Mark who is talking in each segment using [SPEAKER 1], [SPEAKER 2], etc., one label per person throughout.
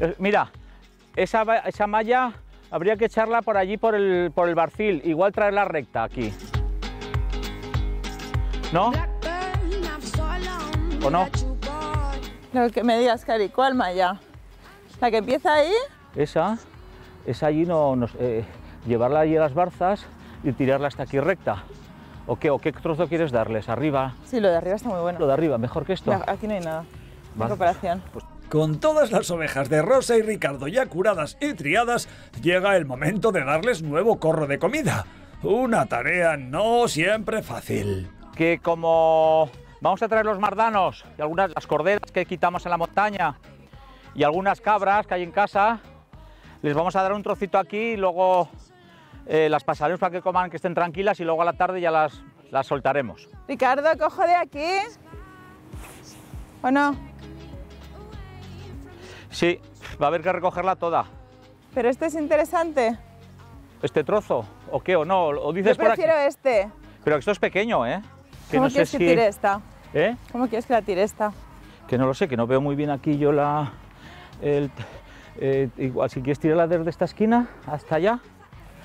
[SPEAKER 1] Eh, Mira, esa, va- esa malla habría que echarla por allí, por el, por el barcil. Igual traerla recta aquí. ¿No? ¿O no?
[SPEAKER 2] Lo que me digas, Cari, ¿cuál malla? ¿La que empieza ahí?
[SPEAKER 1] Esa, esa allí no, nos- eh, llevarla allí a las barzas y tirarla hasta aquí recta. ¿O qué? ¿O qué trozo quieres darles? ¿Arriba?
[SPEAKER 2] Sí, lo de arriba está muy
[SPEAKER 1] Lo
[SPEAKER 2] bueno.
[SPEAKER 1] de arriba, mejor que esto.
[SPEAKER 2] No, aquí no hay nada.
[SPEAKER 1] Vale.
[SPEAKER 2] comparación.
[SPEAKER 3] Con todas las ovejas de Rosa y Ricardo ya curadas y triadas, llega el momento de darles nuevo corro de comida. Una tarea no siempre fácil.
[SPEAKER 1] que como vamos a traer los mardanos y algunas las corderas que quitamos en la montaña y algunas cabras que hay en casa, les vamos a dar un trocito aquí y luego eh, las pasaremos para que coman, que estén tranquilas y luego a la tarde ya las, las soltaremos.
[SPEAKER 2] Ricardo, cojo de aquí. ¿O no?
[SPEAKER 1] Sí, va a haber que recogerla toda.
[SPEAKER 2] Pero este es interesante.
[SPEAKER 1] ¿Este trozo? ¿O qué? ¿O no? ¿O
[SPEAKER 2] Yo
[SPEAKER 1] dices por aquí?
[SPEAKER 2] prefiero este.
[SPEAKER 1] Pero esto es pequeño, ¿eh? Que
[SPEAKER 2] ¿Cómo
[SPEAKER 1] no sé
[SPEAKER 2] quieres
[SPEAKER 1] si...
[SPEAKER 2] que tire esta?
[SPEAKER 1] ¿Eh?
[SPEAKER 2] ¿Cómo quieres que la tire esta?
[SPEAKER 1] Que no lo sé, que no veo muy bien aquí yo la... el- eh, igual, si quieres tirarla desde esta esquina hasta allá.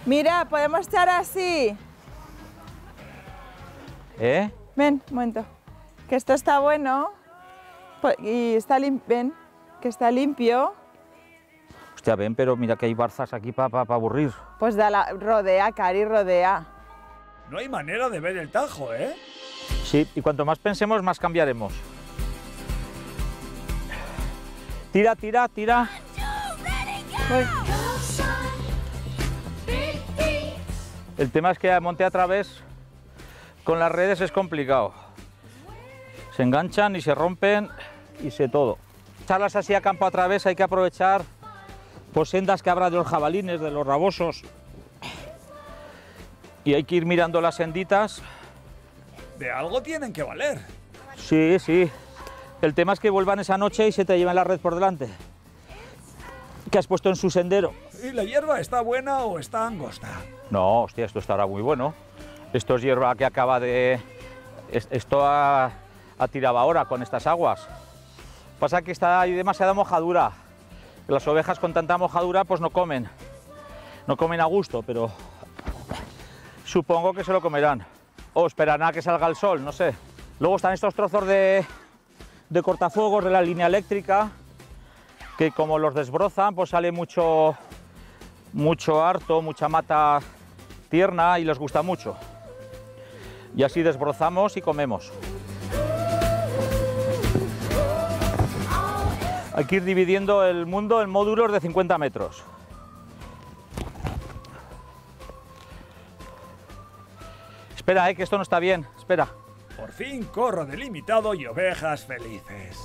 [SPEAKER 2] Mira, podemos echar así.
[SPEAKER 1] ¿Eh?
[SPEAKER 2] Ven, un momento. Que esto está bueno. Y está limpio. Ven, que está limpio.
[SPEAKER 1] Hostia, ven, pero mira que hay barzas aquí para aburrir.
[SPEAKER 2] Pues da la, rodea, Cari, rodea.
[SPEAKER 3] No hay manera de ver el tajo, ¿eh?
[SPEAKER 1] Sí, y cuanto más pensemos, más cambiaremos. Tira, tira, tira.
[SPEAKER 2] Voy.
[SPEAKER 1] El tema es que monte a través con las redes es complicado. Se enganchan y se rompen y se todo. Echarlas así a campo a través hay que aprovechar pues, sendas que habrá de los jabalines, de los rabosos. Y hay que ir mirando las senditas
[SPEAKER 3] De algo tienen que valer.
[SPEAKER 1] Sí, sí. El tema es que vuelvan esa noche y se te lleven la red por delante. Que has puesto en su sendero.
[SPEAKER 3] ¿Y la hierba está buena o está angosta?
[SPEAKER 1] No, hostia, esto estará muy bueno. Esto es hierba que acaba de... es- Esto ha, ha tirado ahora con estas aguas. Pasa que está, hay demasiada mojadura. Las ovejas con tanta mojadura pues no comen. No comen a gusto, pero supongo que se lo comerán. O esperarán a que salga el sol, no sé. Luego están estos trozos de, de cortafuegos de la línea eléctrica, que como los desbrozan, pues sale mucho, mucho harto, mucha mata tierna y les gusta mucho. Y así desbrozamos y comemos. Hay que ir dividiendo el mundo en módulos de 50 metros. Espera, eh, que esto no está bien. Espera.
[SPEAKER 3] Por fin corro delimitado y ovejas felices.